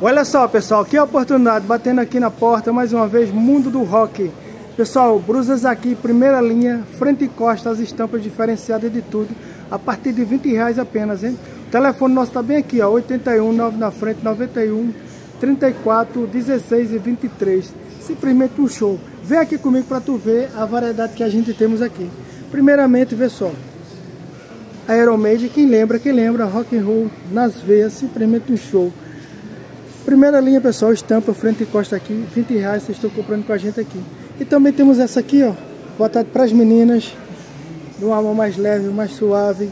Olha só, pessoal, que oportunidade, batendo aqui na porta mais uma vez, Mundo do Rock. Pessoal, brusas aqui, primeira linha, frente e costa, as estampas diferenciadas de tudo, a partir de 20 reais apenas, hein? O telefone nosso tá bem aqui, ó, 81 9 na frente, 91 34 16 e 23. Simplesmente um show. Vem aqui comigo para tu ver a variedade que a gente temos aqui. Primeiramente, vê só. Iron Maiden, quem lembra, quem lembra, rock and roll nas veias, simplesmente um show. Primeira linha, pessoal, estampa, frente e costa aqui, 20 reais, vocês estão comprando com a gente aqui. E também temos essa aqui, ó, botada para as meninas, de uma mão mais leve, mais suave.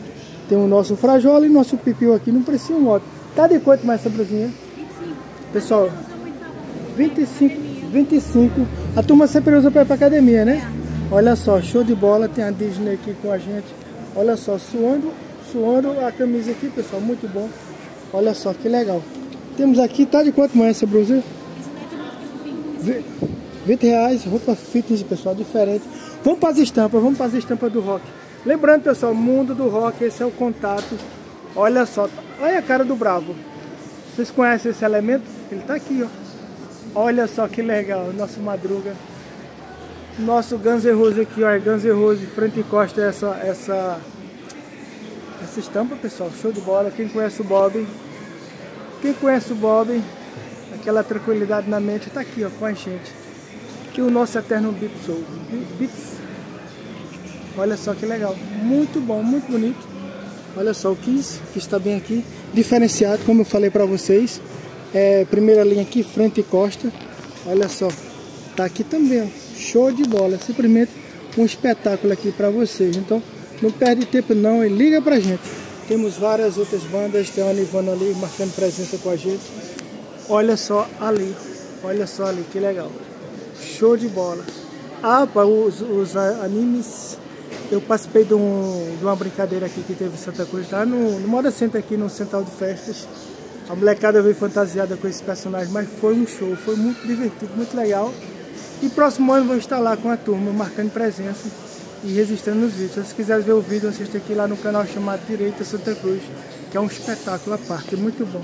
Tem o nosso frajola e nosso pipiu aqui, não precisa um outro. Tá de quanto mais essa brusinha? 25. Pessoal, 25, 25. A turma sempre usa para ir para academia, né? Olha só, show de bola, tem a Disney aqui com a gente. Olha só, suando, suando a camisa aqui, pessoal, muito bom. Olha só, que legal. Temos aqui, tá de quanto mais essa blusa? 20 reais, roupa fitness, pessoal, diferente. Vamos para as estampas, vamos para as estampas do rock. Lembrando, pessoal, mundo do rock, esse é o contato. Olha só, olha a cara do Bravo. Vocês conhecem esse elemento? Ele tá aqui, ó. Olha só que legal, nosso Madruga. Nosso Guns N' Roses aqui, ó, Guns N' Roses, frente e costa essa, essa, essa estampa, pessoal. Show de bola. Quem conhece o Bob, quem conhece o Bob, aquela tranquilidade na mente, está aqui ó, com a gente. Que o nosso eterno Beat Soul. Olha só que legal. Muito bom, muito bonito. Olha só o Kiss, que está bem aqui. Diferenciado, como eu falei para vocês. É, primeira linha aqui, frente e costa. Olha só. Tá aqui também, ó. Show de bola. Simplesmente um espetáculo aqui para vocês. Então, não perde tempo não e liga pra gente. Temos várias outras bandas, tem a Nivana ali marcando presença com a gente. Olha só ali, olha só ali, que legal. Show de bola. Ah, para os, os animes, eu participei de, um, de, uma brincadeira aqui que teve em Santa Cruz, tá? No, no Moda Center aqui no Central de Festas. A molecada veio fantasiada com esses personagens, mas foi um show, foi muito divertido, muito legal. E próximo ano vou estar lá com a turma, marcando presença e registrando os vídeos. Se quiserem ver o vídeo, assista aqui lá no canal chamado Direita Santa Cruz, que é um espetáculo à parte, muito bom.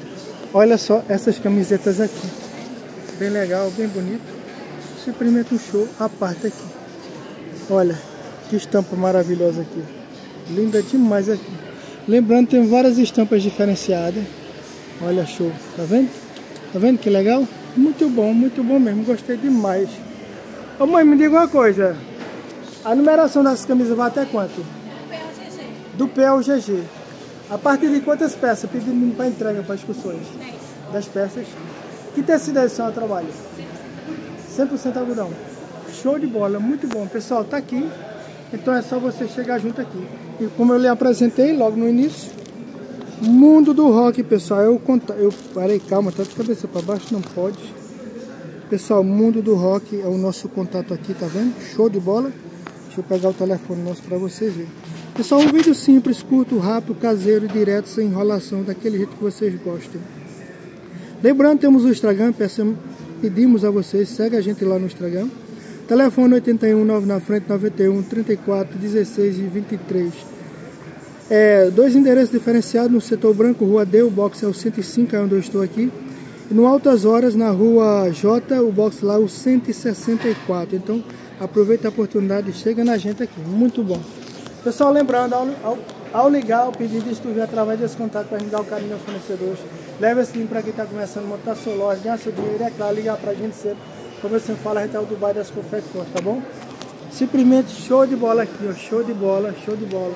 Olha só essas camisetas aqui, bem legal, bem bonito. Simplesmente um show à parte aqui. Olha, que estampa maravilhosa aqui. Linda demais aqui. Lembrando, tem várias estampas diferenciadas. Olha, show. Tá vendo? Tá vendo que legal? Muito bom, muito bom mesmo. Gostei demais. Ô mãe, me diga uma coisa. A numeração dessas camisas vai até quanto? Do P ao GG. A partir de quantas peças pedindo para entrega para excursões? 10. 10 peças. Que tecidos são a trabalho? 100%. 100% algodão. Show de bola, muito bom. Pessoal, tá aqui. Então é só você chegar junto aqui. E como eu lhe apresentei logo no início, mundo do rock, pessoal. Eu conta, eu parei, calma, tá de cabeça para baixo, não pode. Pessoal, mundo do rock é o nosso contato aqui, tá vendo? Show de bola. Deixa eu pegar o telefone nosso para vocês verem. Pessoal, um vídeo simples, curto, rápido, caseiro, direto, sem enrolação, daquele jeito que vocês gostem. Lembrando, temos o Instagram, pedimos a vocês, segue a gente lá no Instagram. Telefone 81 9 na frente, 91 34 16 e 23. É, dois endereços diferenciados no setor branco, Rua D, o box é o 105, é onde eu estou aqui. E no Altas Horas, na Rua J, o box lá é o 164. Então, aproveita a oportunidade e chega na gente aqui. Muito bom. Pessoal, lembrando, ao, ao, ao ligar o pedido de estúdio através desse contato para dar o caminho aos fornecedores, leva esse link para quem está começando a montar sua loja, ganhar seu dinheiro é claro, ligar para a gente sempre. Como eu sempre falo, a gente é o Dubai das confecções, tá bom? Simplesmente show de bola aqui, ó, show de bola, show de bola.